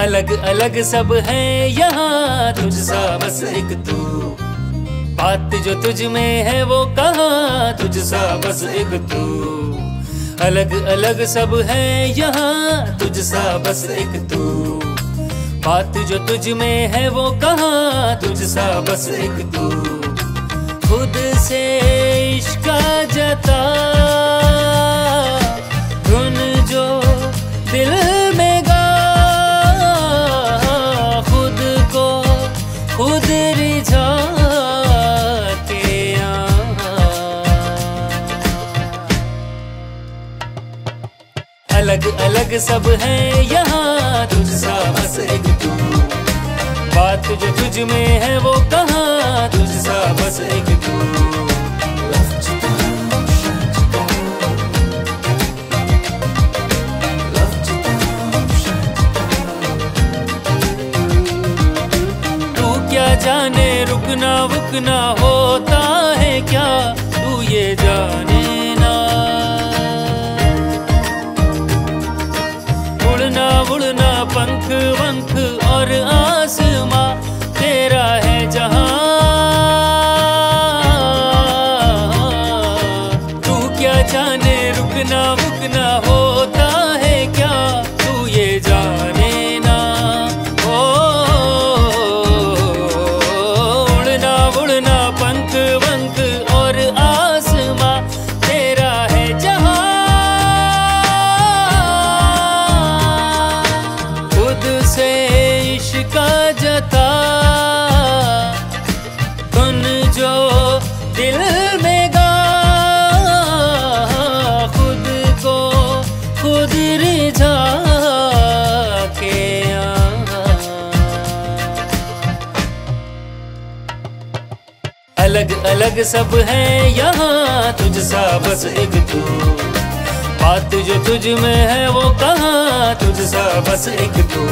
अलग अलग सब है यहाँ। तुझ सा बस एक तू। बात जो तुझ में है वो कहा? तुझ सा बस एक तू। अलग अलग सब है यहाँ। तुझ सा बस एक तू। बात जो तुझ में है वो कहा? तुझ सा बस एक तू। खुद से इश्क जता अलग अलग सब है यहाँ। तुझ सा बस एक तू। बात जो तुझ में है वो कहा? तुझ सा बस एक तू। क्या जाने रुकना वुकना है? दिल में गा खुद को, खुद के अलग अलग सब है यहाँ तुझ सा बस एक तू। बात जो तुझ में है वो कहा तुझ सा बस एक तू।